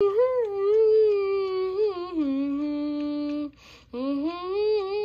Mm-hmm. Mm-hmm. mm-hmm.